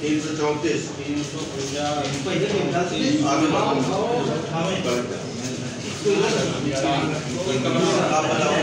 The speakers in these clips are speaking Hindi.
तीन सौ चौंतीस। तीन सौ आगे आप बताओ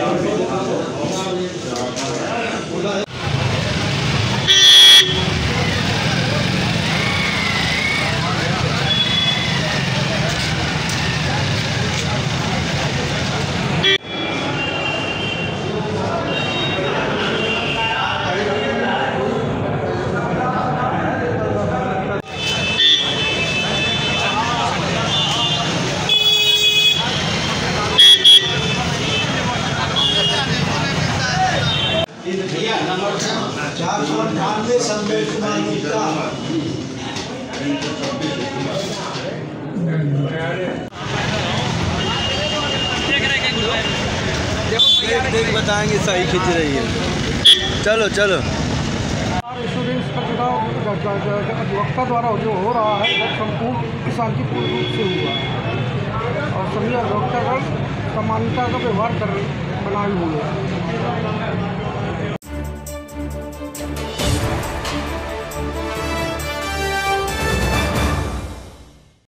चार सौ गुप्ता देख बताएँगे सही खींच रही है चलो चलो अधिवक्ता द्वारा जो हो रहा है वह संपूर्ण शांतिपूर्ण रूप से हुआ है और सभी अधिवक्तागण समानता का व्यवहार कर बनाए हुए हैं